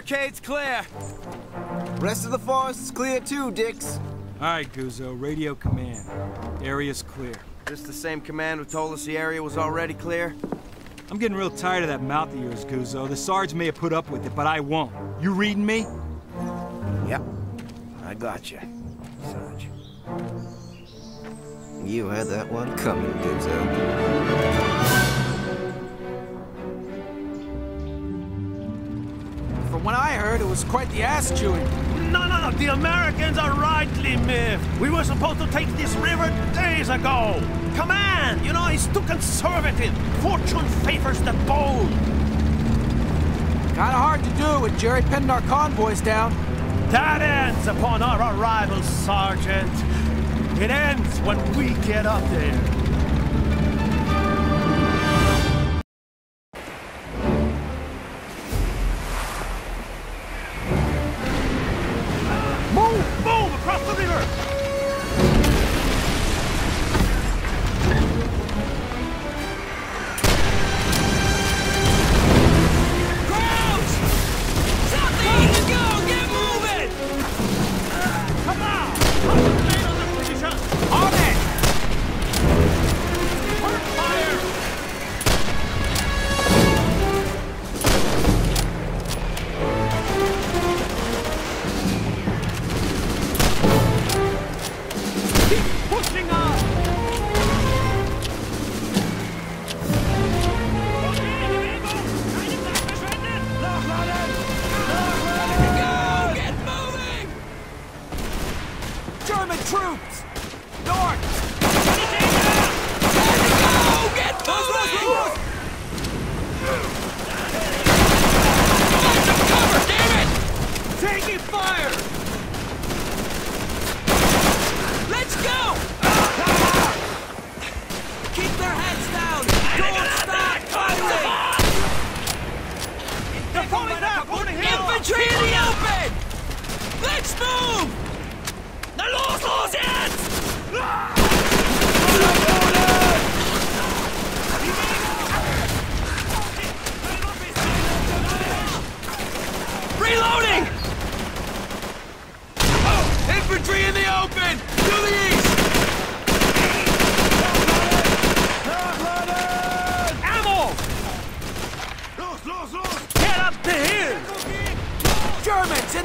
Barricade's clear. Rest of the forest is clear too, Dix. All right, Guzzo, radio command. Area's clear. This the same command who told us the area was already clear? I'm getting real tired of that mouth of yours, Guzzo. The Sarge may have put up with it, but I won't. You reading me? Yep. I got you, Sarge. You had that one coming, Guzzo. From what I heard, it was quite the ass chewing. No, no, no. The Americans are rightly miffed. We were supposed to take this river days ago. Command, you know, is too conservative. Fortune favors the bold. Kinda hard to do with Jerry pinning our convoys down. That ends upon our arrival, Sergeant. It ends when we get up there.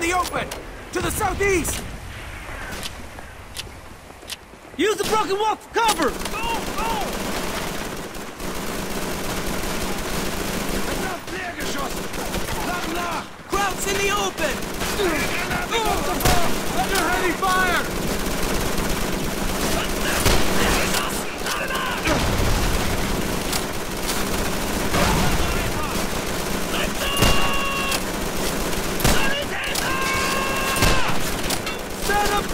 The open! To the southeast! Use the broken wall for cover! Go, go! Krauts in the open! Under heavy fire!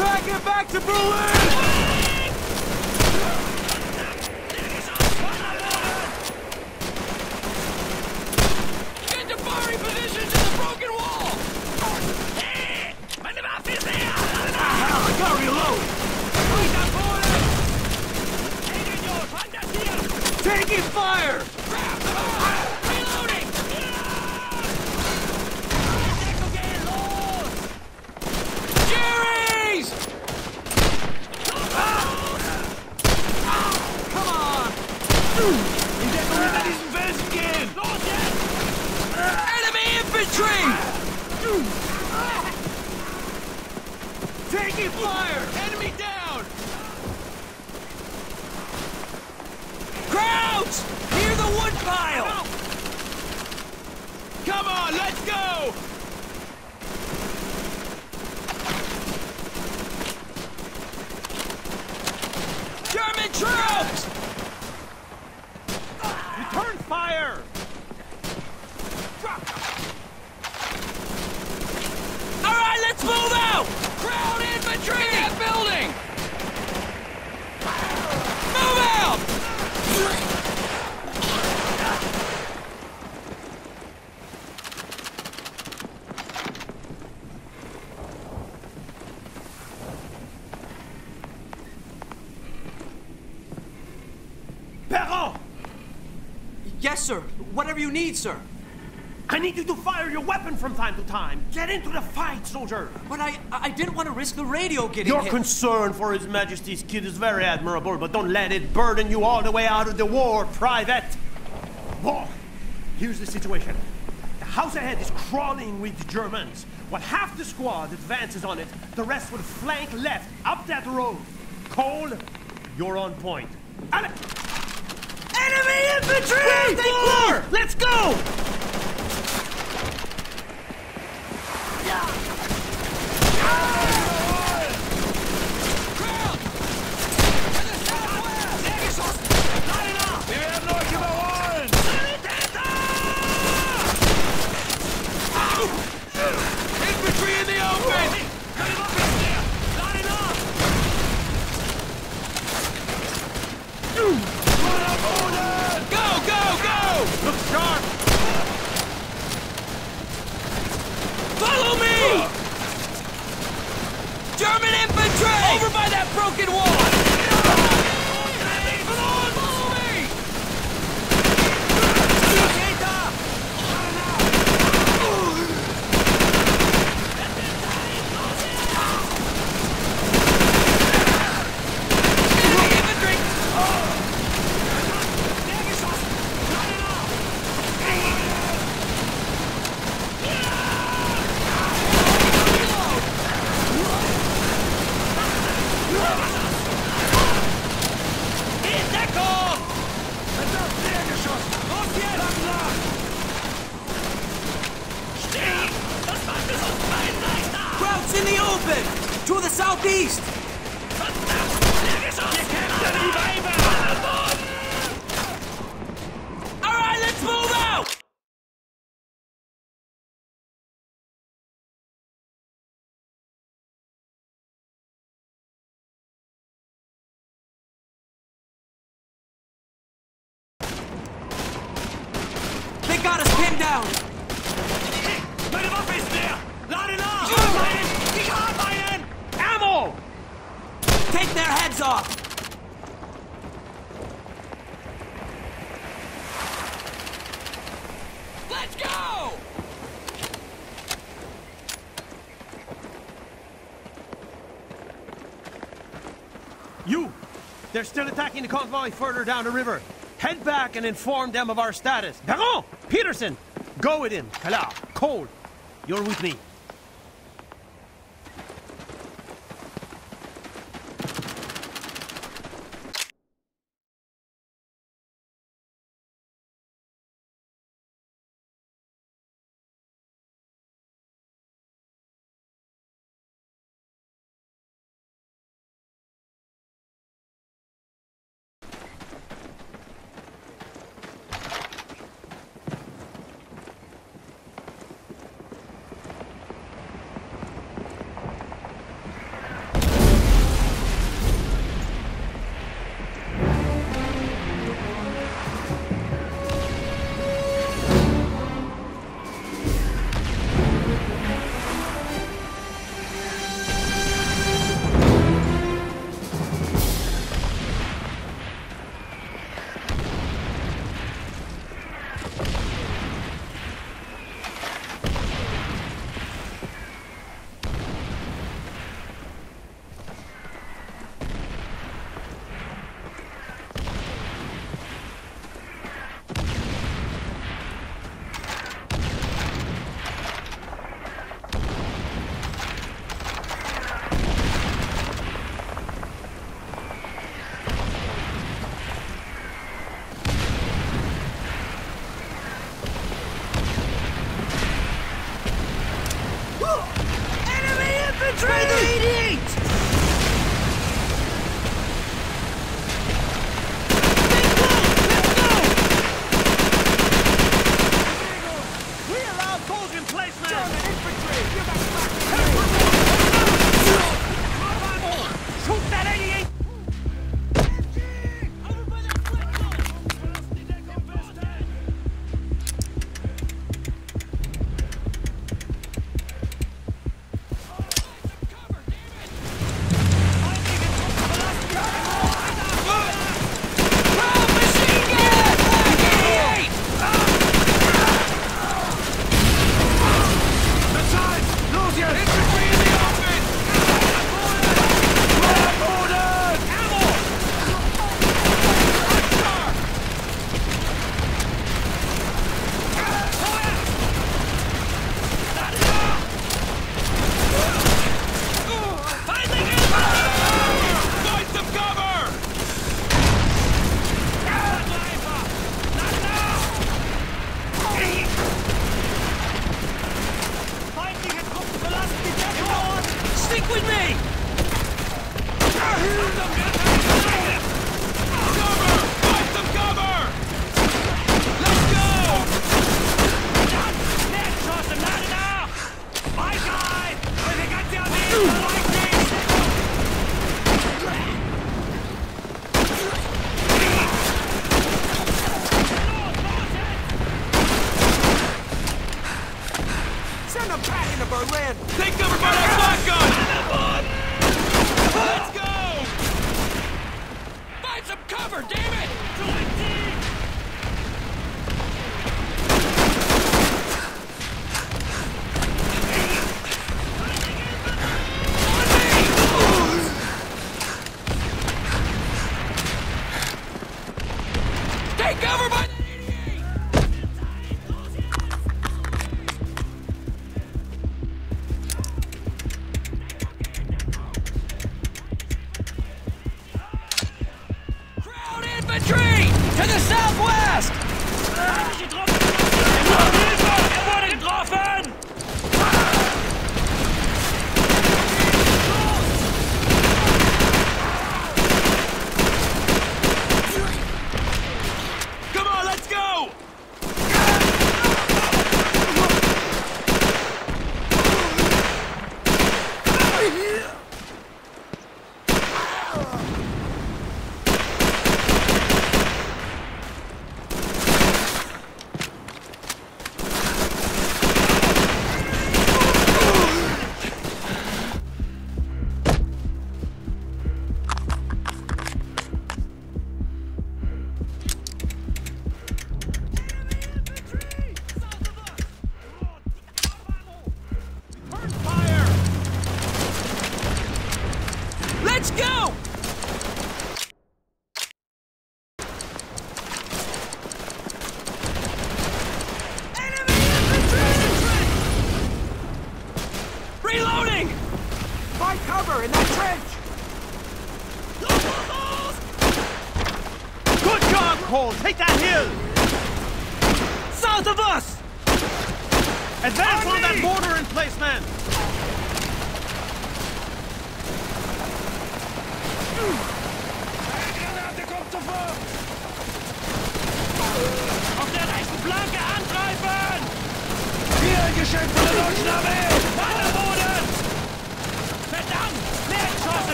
Them packing back to Berlin! Get to firing positions in the broken wall! I gotta reload! Taking fire! Reloading! Jerry's! Come on! Enemy infantry! Taking fire! Enemy down! Krauts! Near the wood pile! Come on, let's go! German troops! Return fire! All right, let's move out! Kraut infantry in that building! Move out! Baron! Yes, sir. Whatever you need, sir. I need you to fire your weapon from time to time. Get into the fight, soldier. But I I didn't want to risk the radio getting Your hit. concern for His Majesty's kid is very admirable, but don't let it burden you all the way out of the war, Private. Well, here's the situation. The house ahead is crawling with Germans. While half the squad advances on it, the rest will flank left up that road. Cole, you're on point. Enemy infantry! Take more! Let's go! They're still attacking the convoy further down the river. Head back and inform them of our status. Baron! Peterson! Go with him. Kala, Cole, you're with me.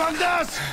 Fang das!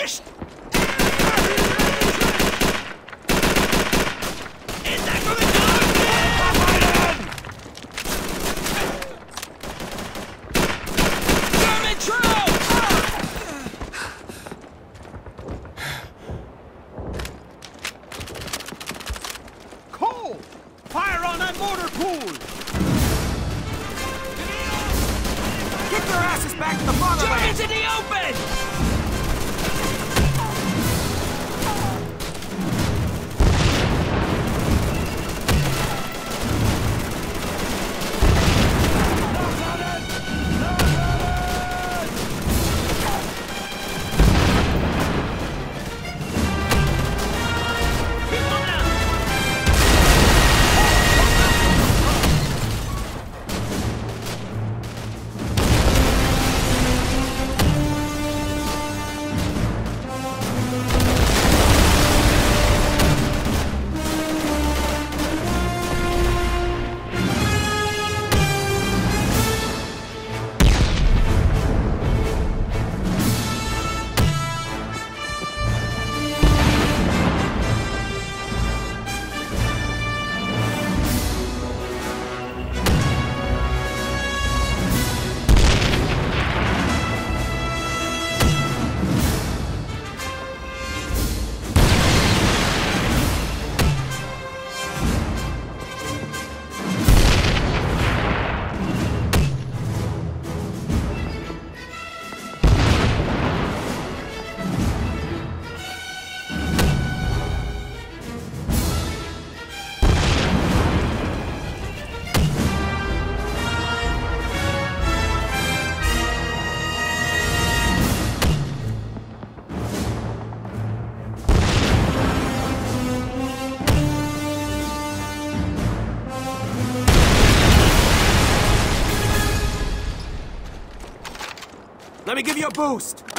Finished! Give you a boost!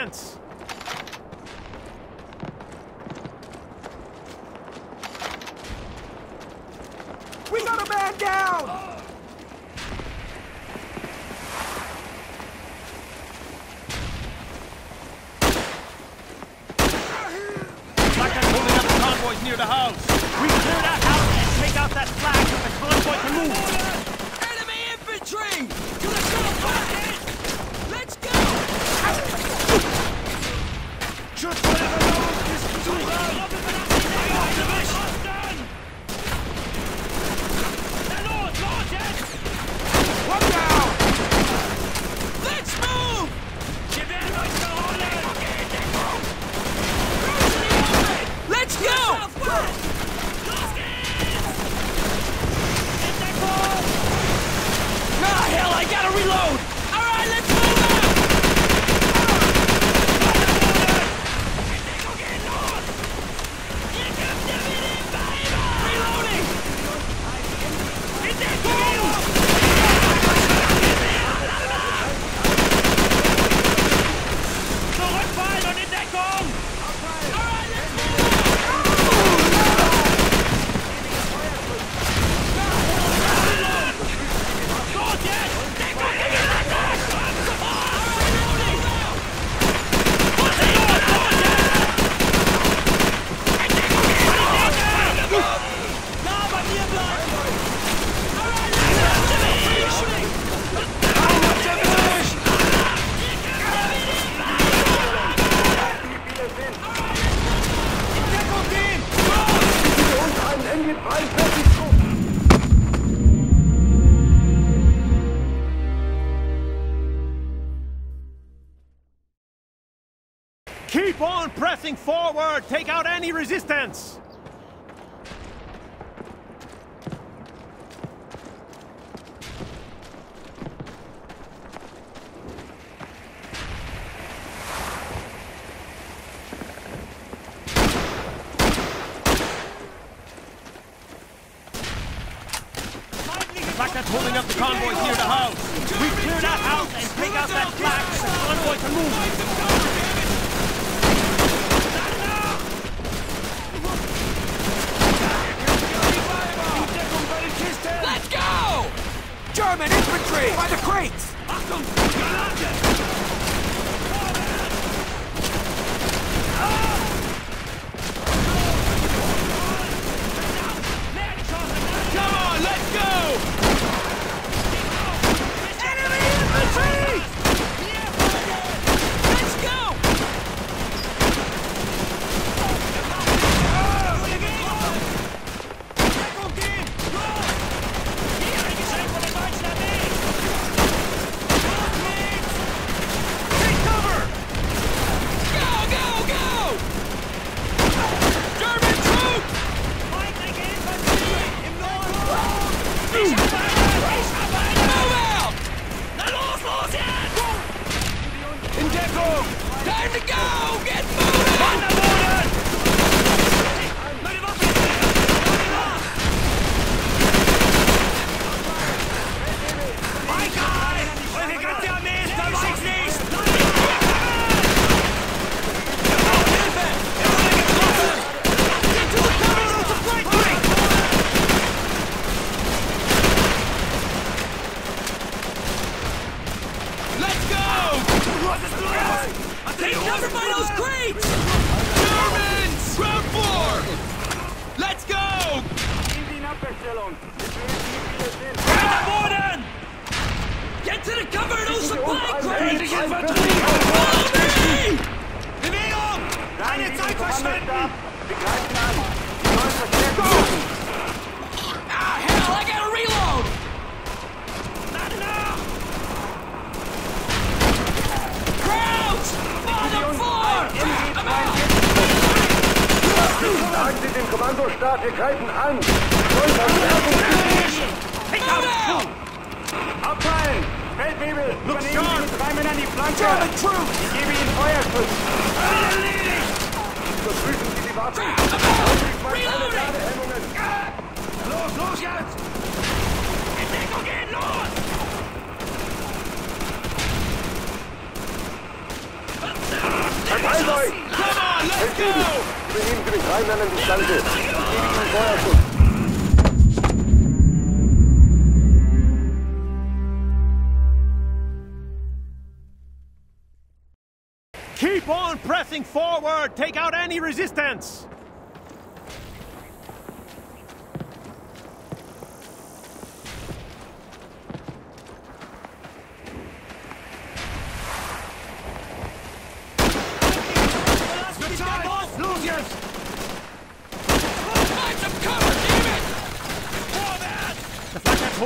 Forward!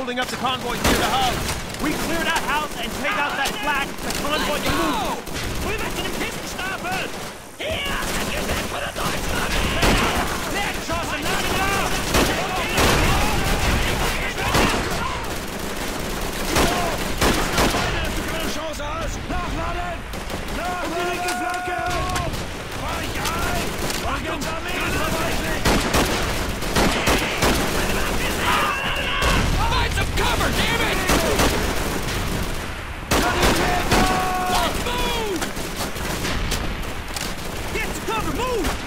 Holding up the convoy near the house. We clear that house and take out that flag. The convoy can move. Rüber zu dem Kistenstapel! Hier! Das Gesetz von der Deutschen Leerschossen, laden auf! Chance hast! Nachladen! Nach die linke Flanke! Weich ein! Achtung, Armee! Find some cover, damn it! Let's move! Get to cover, move!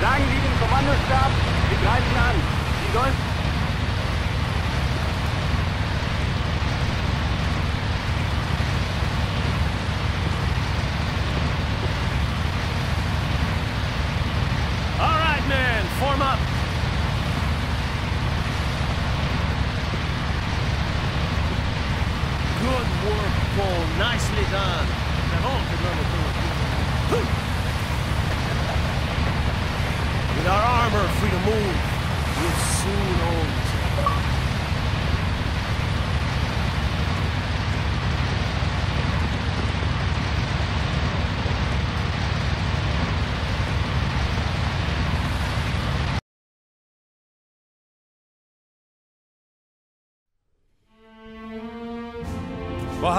Sagen Sie dem Kommandostab, wir greifen an! Sie sollen...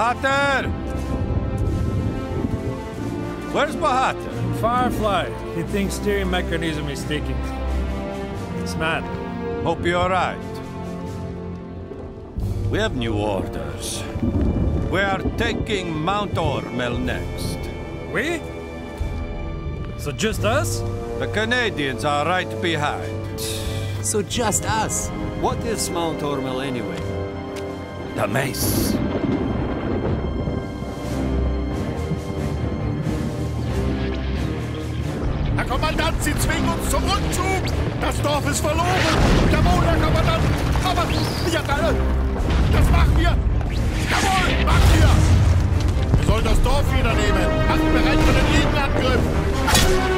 Bohater! Where's Bohater? Firefly. He thinks steering mechanism is sticking. It's mad. Hope you're right. We have new orders. We are taking Mount Ormel next. We? So just us? The Canadians are right behind. So just us. What is Mount Ormel anyway? The mace. Ist verloren! Jawohl, Herr Kommandant! Aber, ja, da, das machen wir! Jawohl, machen wir! Wir sollen das Dorf wieder nehmen! Macht bereit für den Gegenangriff!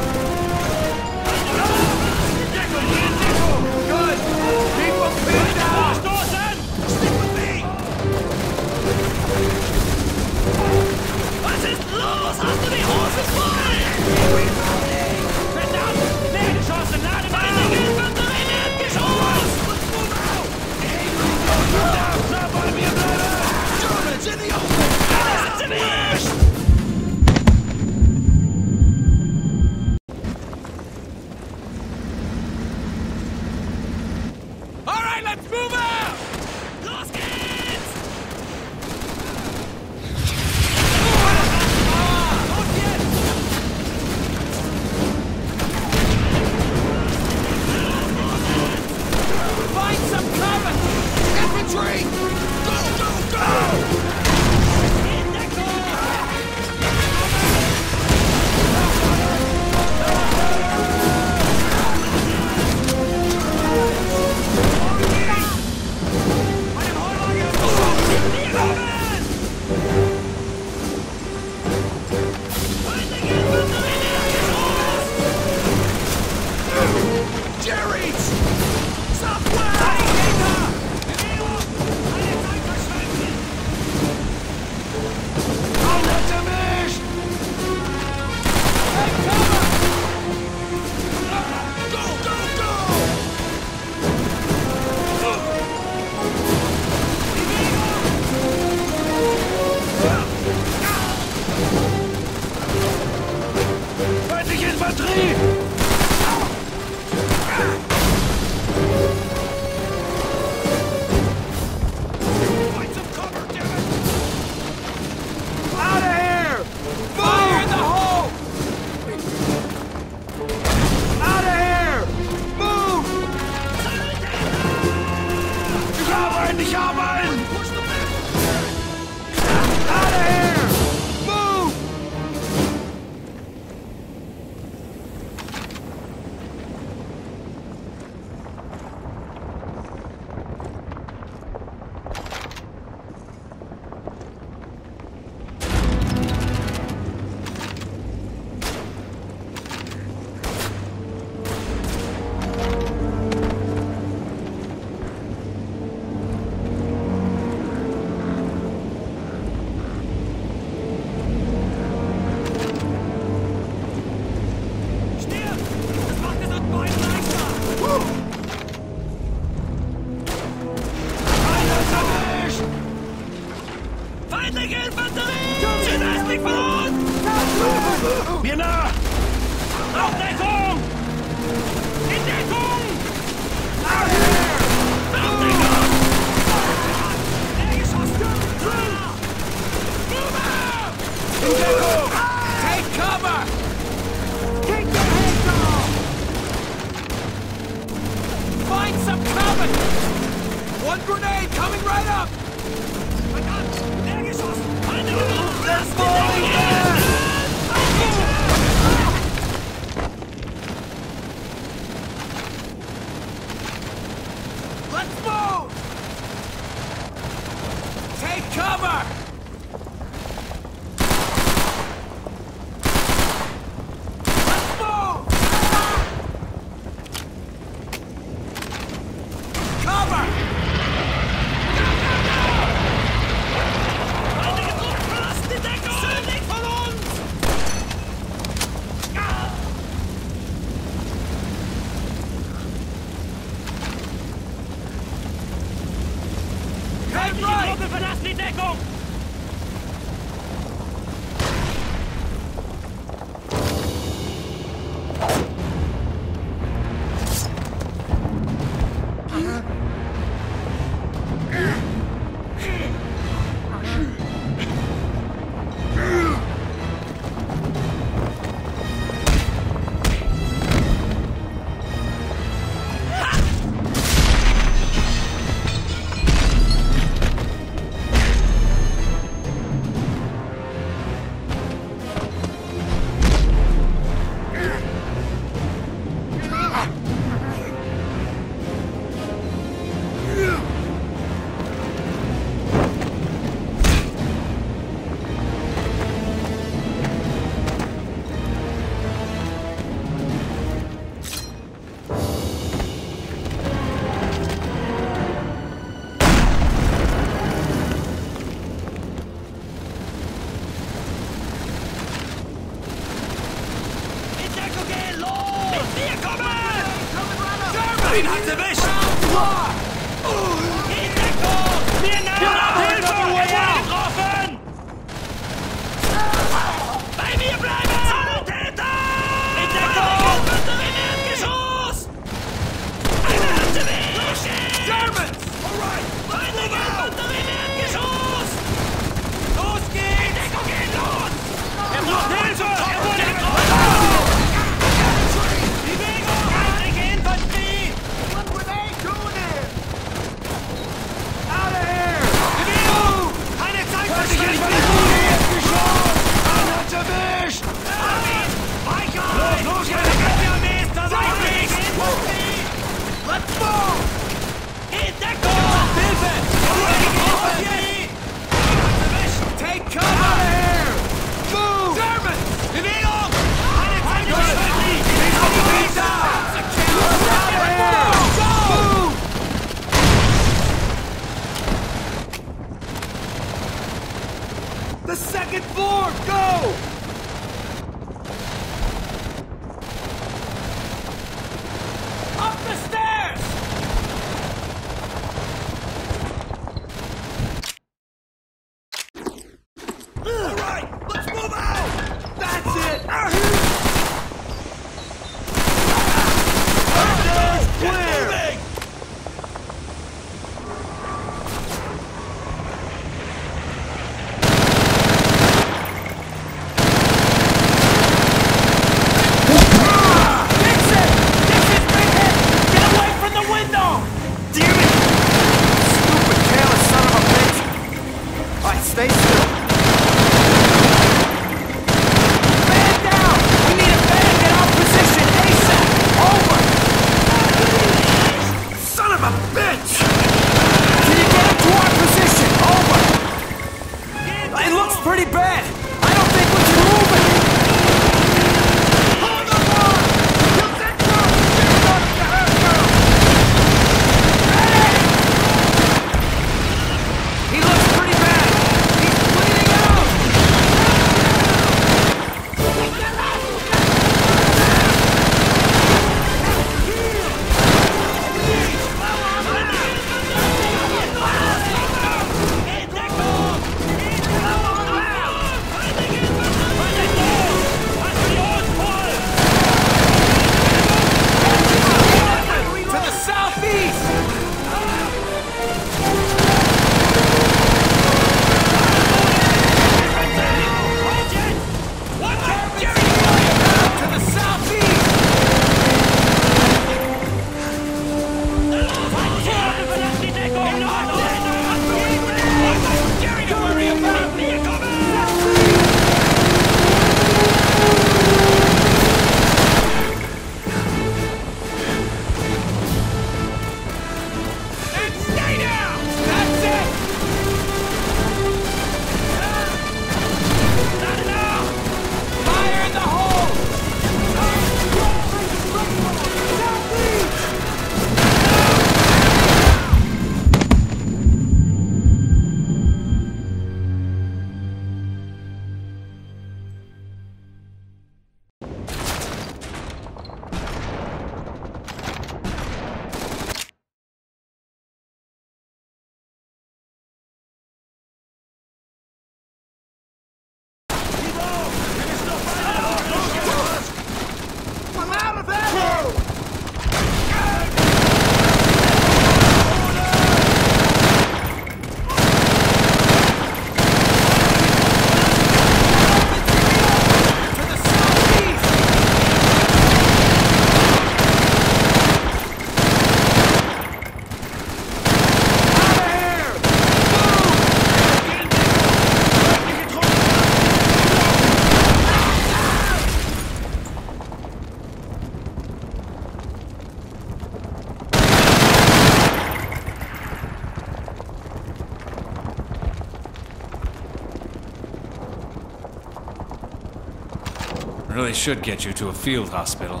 Really should get you to a field hospital.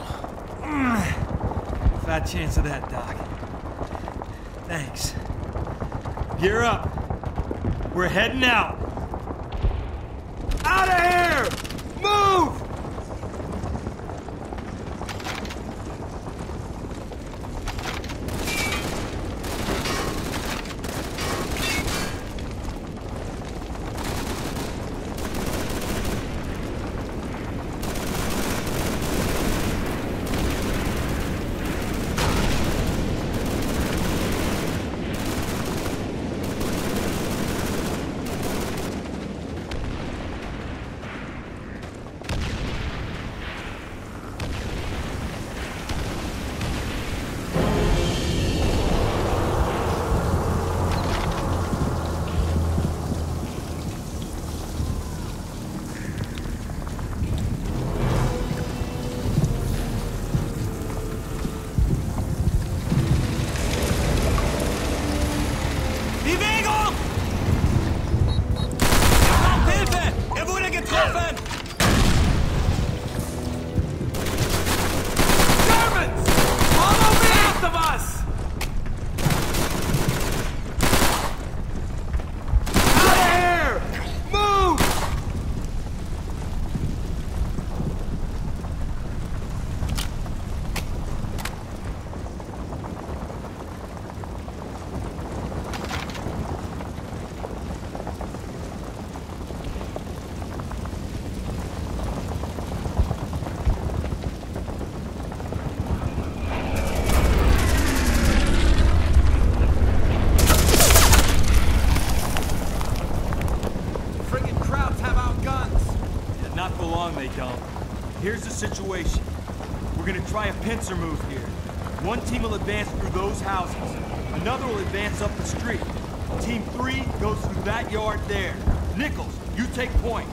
Fat chance of that, Doc. Thanks. Gear up. We're heading out. advance up the street. Team 3 goes through that yard there. Nichols, you take point.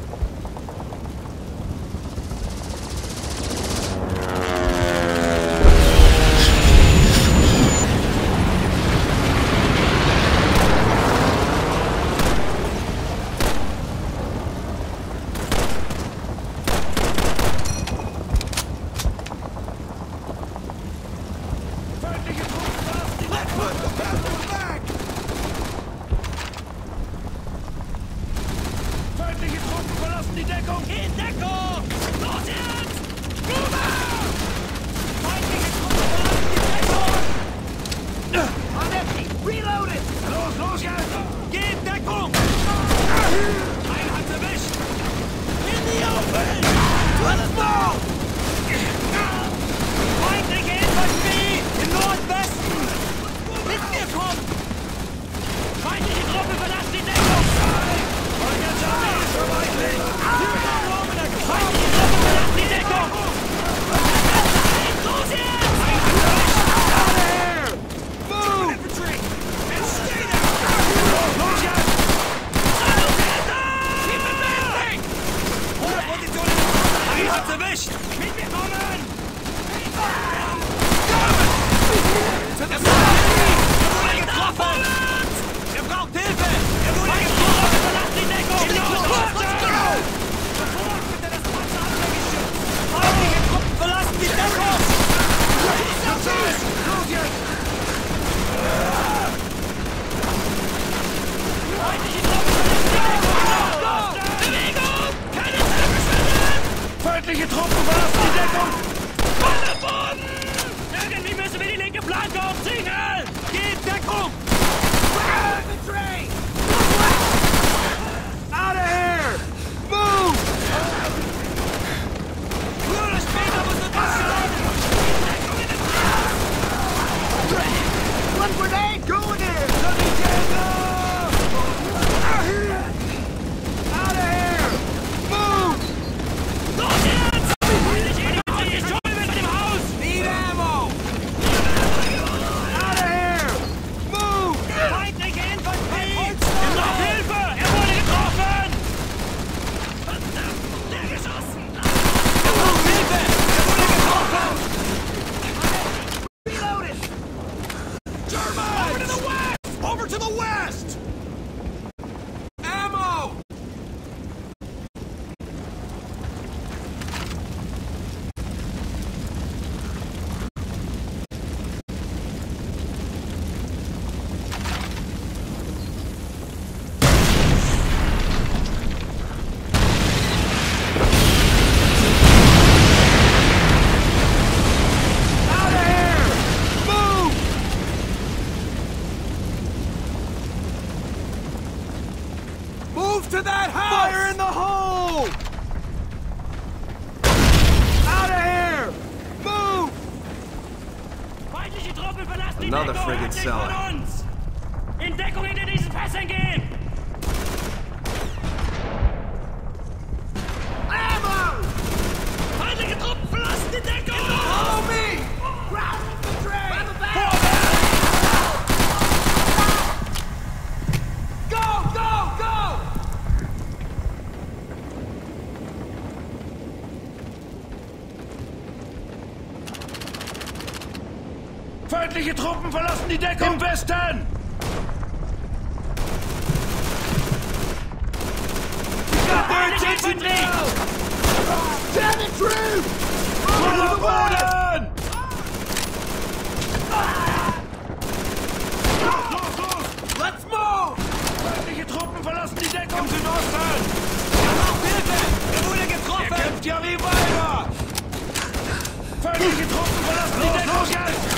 Verlassen die Deckung! Im Westen! It, Drew! Voller Boden! Let's move! Feindliche Truppen verlassen die Deckung im Südosten! Hilfe! Er wurde getroffen! Ihr kämpft ja wie Weiber! Feindliche Truppen verlassen die Deckung! Früher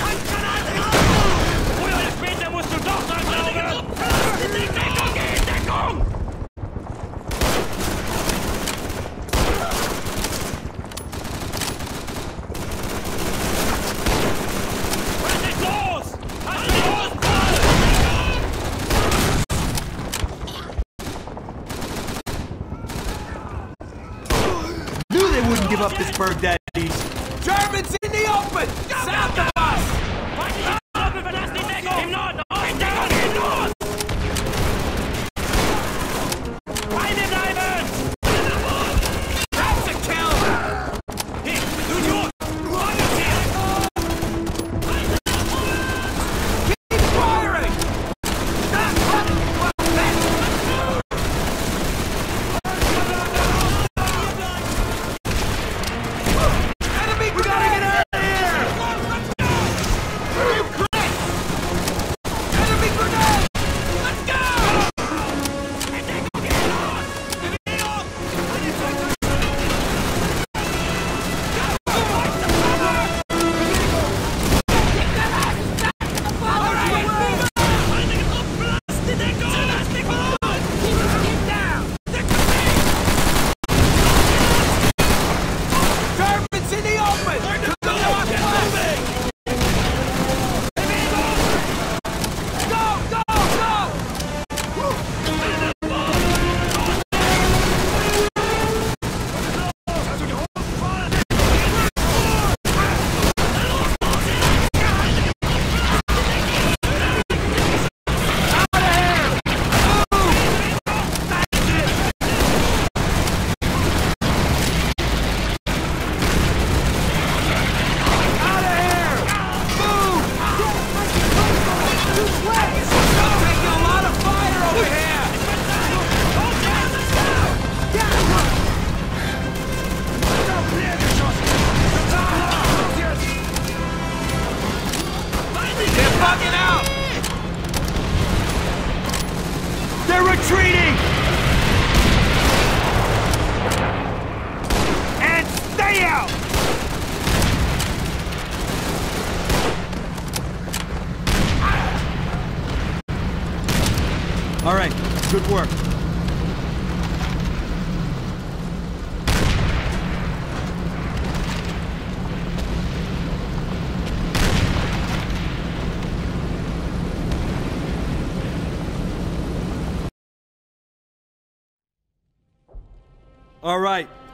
I'm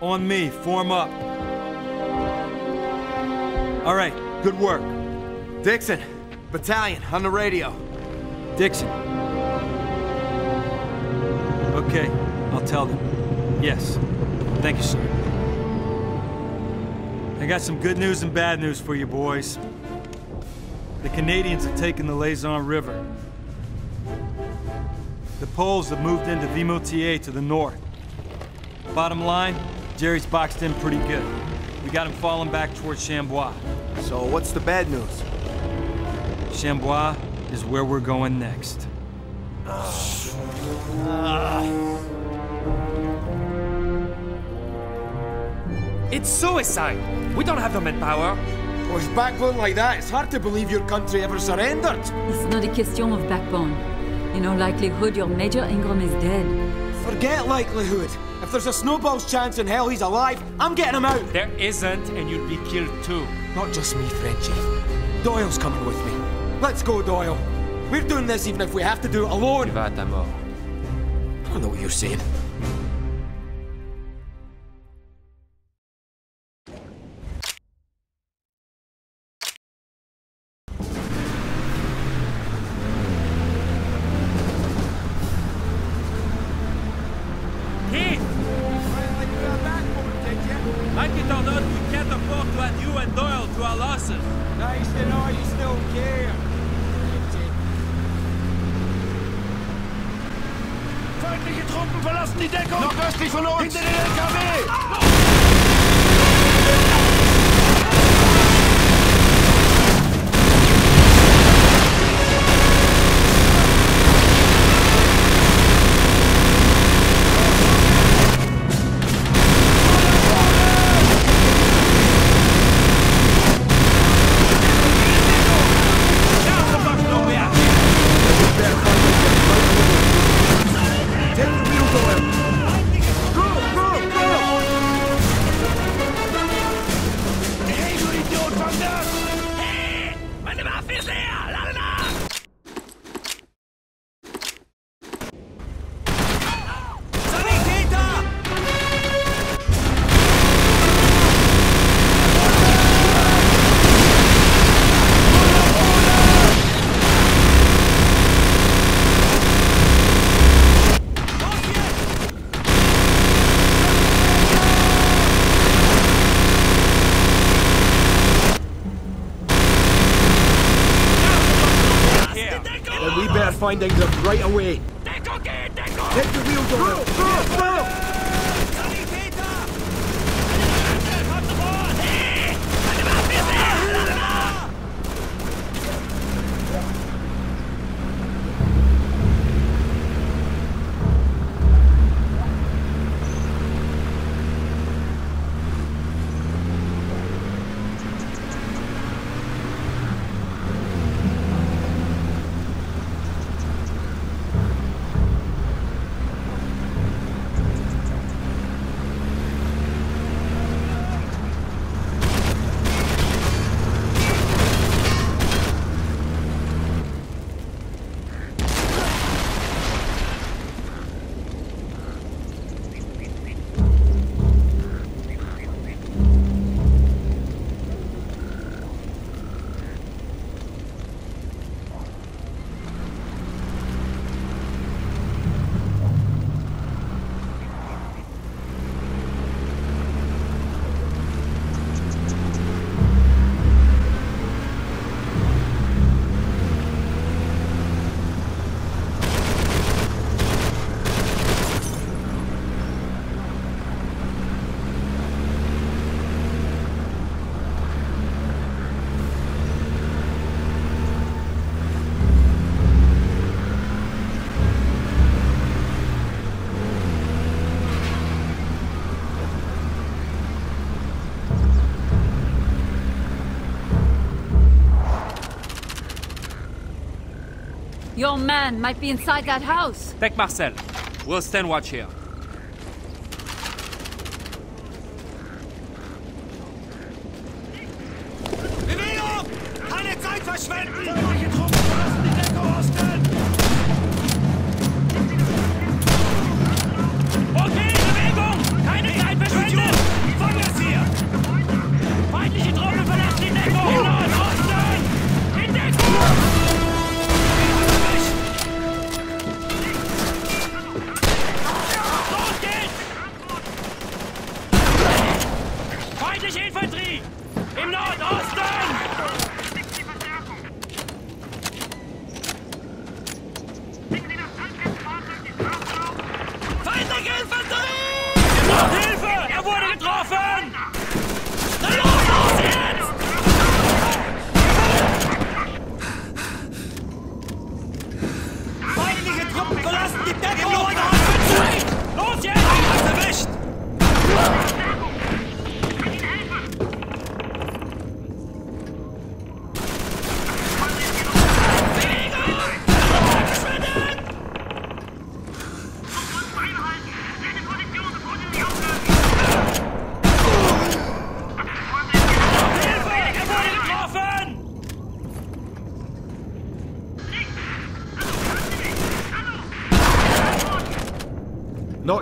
on me, form up. All right, good work. Dixon, battalion, on the radio. Dixon. Okay, I'll tell them. Yes. Thank you, sir. I got some good news and bad news for you boys. The Canadians have taken the Laison River. The Poles have moved into Vimoutier to the north. Bottom line, Jerry's boxed in pretty good. We got him falling back towards Chambois. So what's the bad news? Chambois is where we're going next. It's suicide! We don't have the manpower! With backbone like that, it's hard to believe your country ever surrendered. It's not a question of backbone. In all likelihood, your Major Ingram is dead. Forget likelihood. If there's a snowball's chance in hell he's alive, I'm getting him out. There isn't, and you'd be killed too. Not just me, Frenchie. Doyle's coming with me. Let's go, Doyle. We're doing this even if we have to do it alone. Tu vas à ta mort. I don't know what you're saying. Your man might be inside that house. Take Marcel. We'll stand watch here.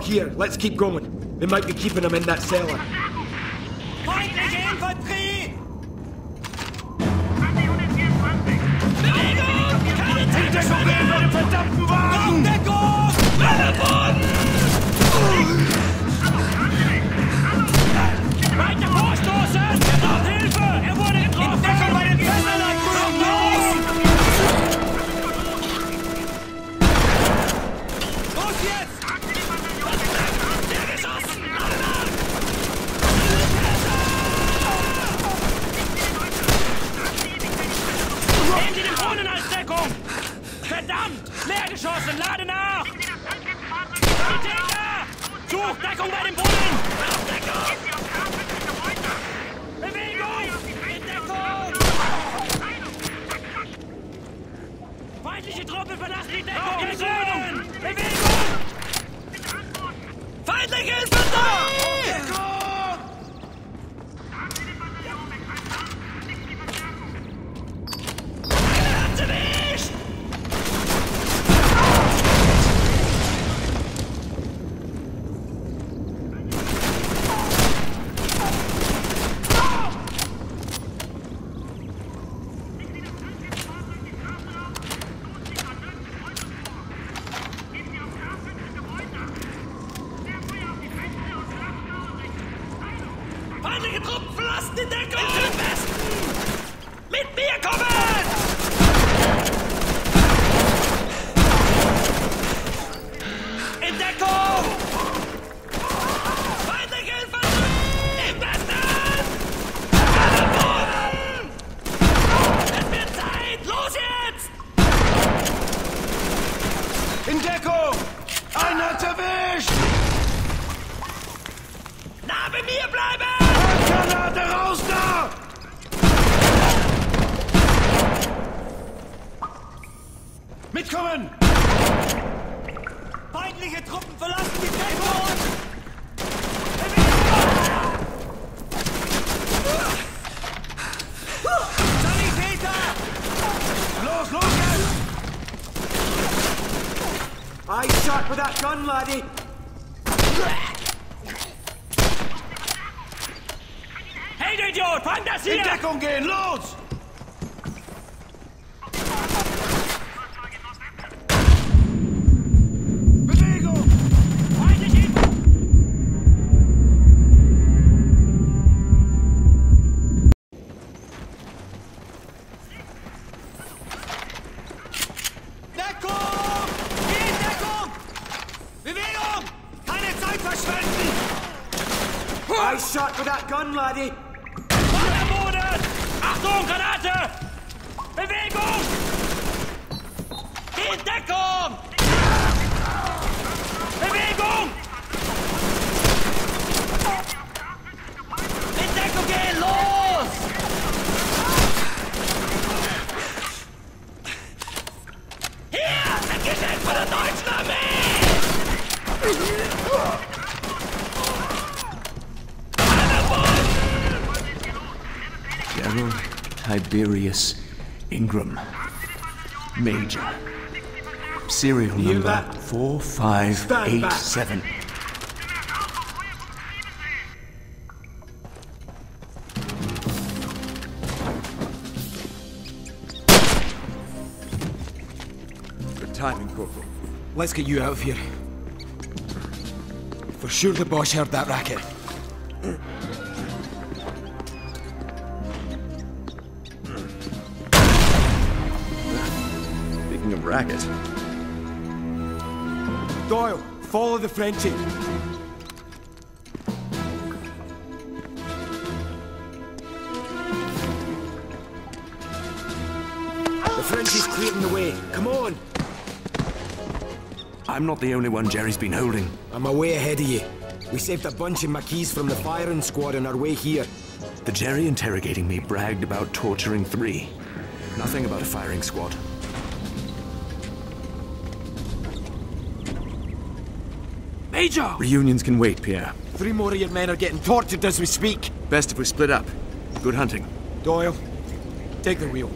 Here. Let's keep going. They might be keeping him in that cellar. Number that? 4587. Good timing, Corporal. Let's get you out of here. For sure the boss heard that racket. Speaking of racket, the Frenchie. The Frenchie's clearing the way. Come on. I'm not the only one Jerry's been holding. I'm way ahead of you. We saved a bunch of Maquis from the firing squad on our way here. The Jerry interrogating me bragged about torturing three. Nothing about a firing squad. Major! Reunions can wait, Pierre. Three more of your men are getting tortured as we speak. Best if we split up. Good hunting. Doyle, take the wheel.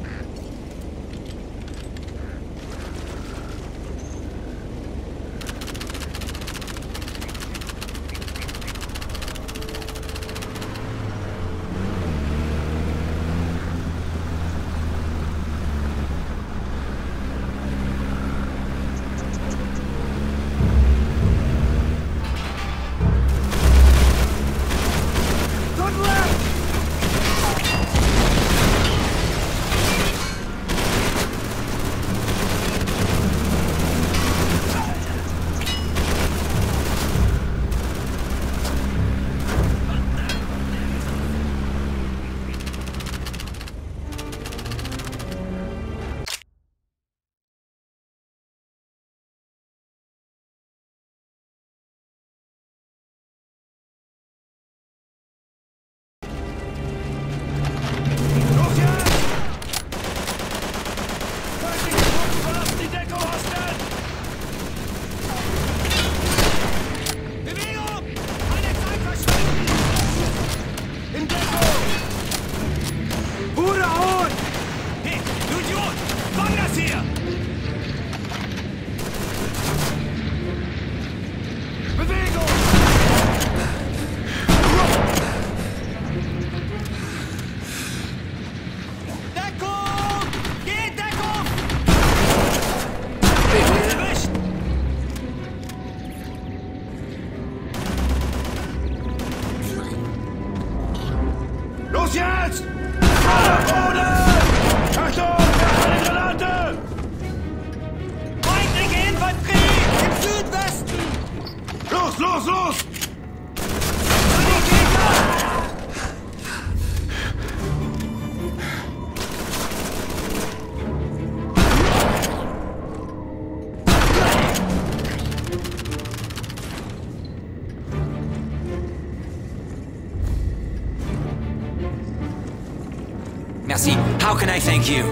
I thank you.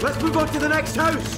Let's move on to the next house!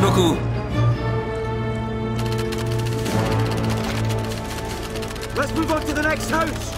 Merci beaucoup. Let's move on to the next house.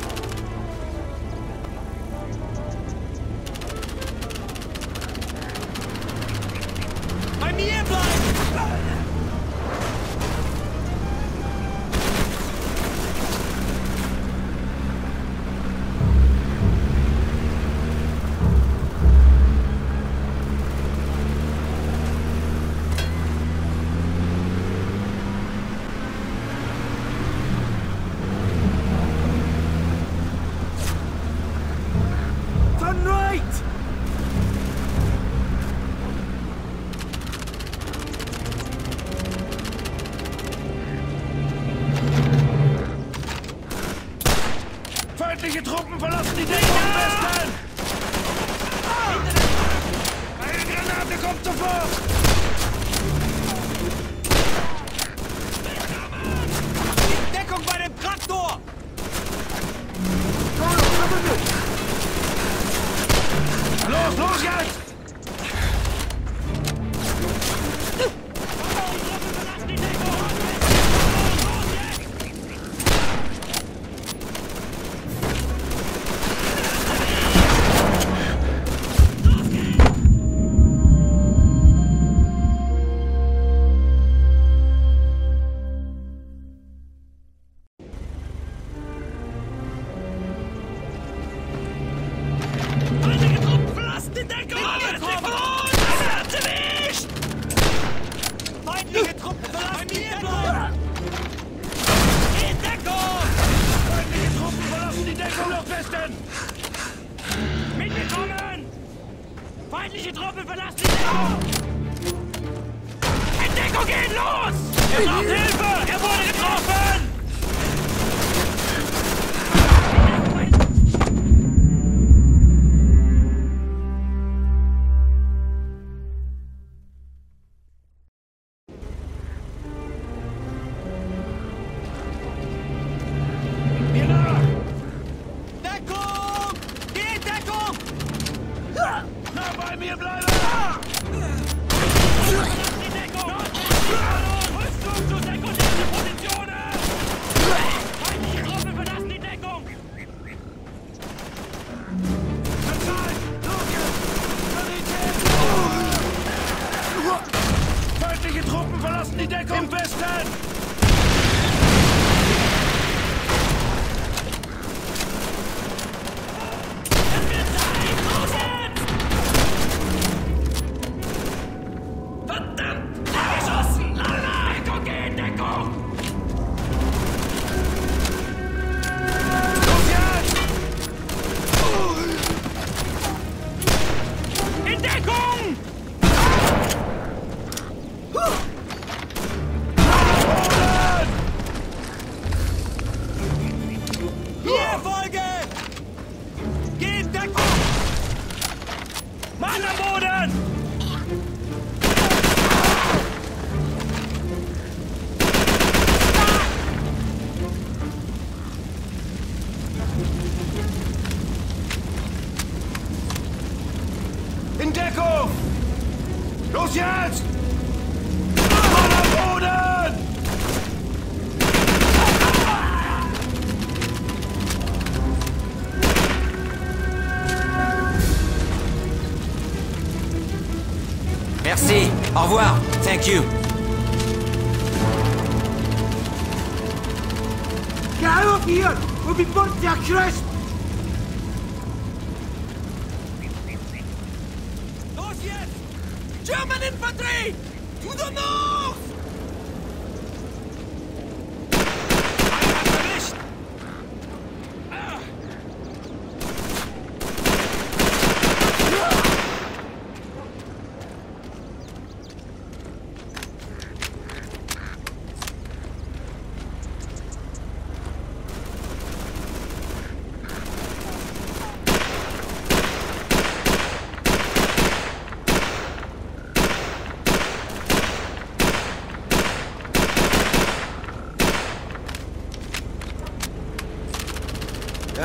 die Deckung, Westen!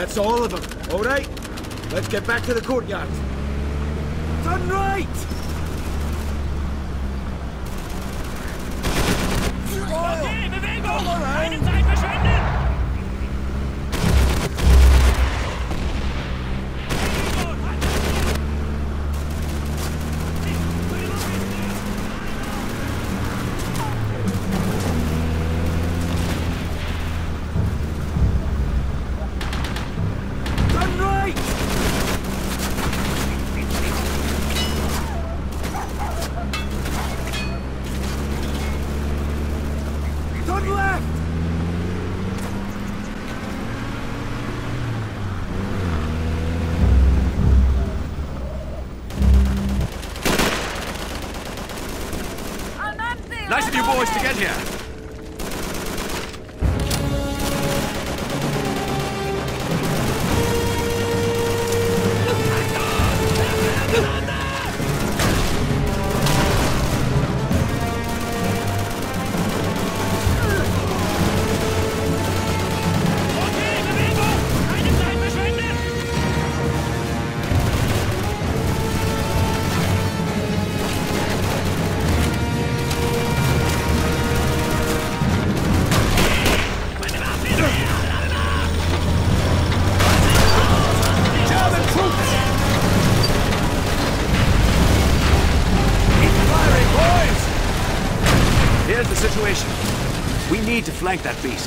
That's all of them. All right? Let's get back to the courtyard. hours to get here. That beast,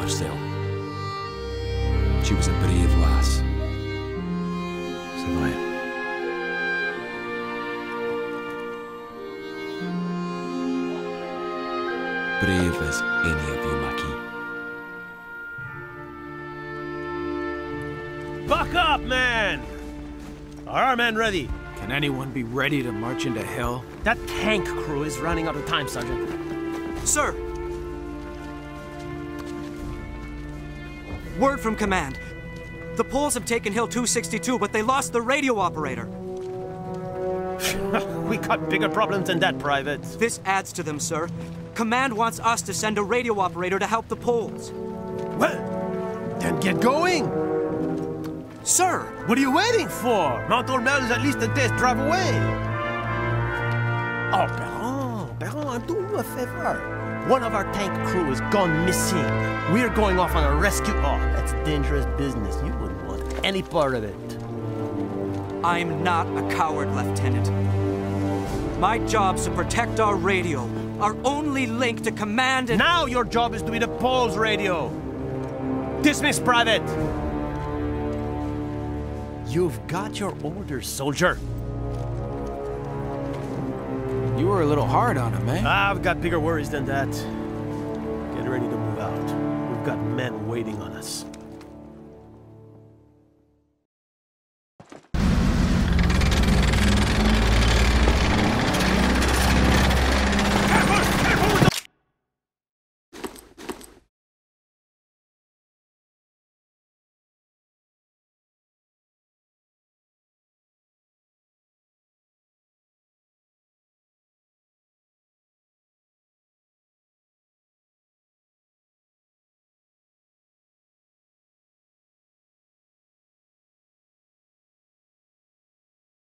I'm sorry, Marcel. She was a brave lass. So am I. Brave as any of you, Maki. Buck up, man! Are our men ready? Can anyone be ready to march into hell? That tank crew is running out of time, Sergeant. Sir! Word from command. The Poles have taken Hill 262, but they lost the radio operator. we got bigger problems than that, Private. This adds to them, sir. Command wants us to send a radio operator to help the Poles. Well, then get going! Sir! What are you waiting for? Mount Ormel is at least a day's drive away. Oh, Perron, Perron, do me a favor. One of our tank crew has gone missing. We're going off on a rescue. Oh, that's dangerous business. You wouldn't want any part of it. I'm not a coward, Lieutenant. My job's to protect our radio, our only link to command and. Now your job is to be the Poles radio. Dismiss, Private. You've got your orders, soldier. You were a little hard on him, eh? I've got bigger worries than that. Get ready to move out. We've got men waiting on us.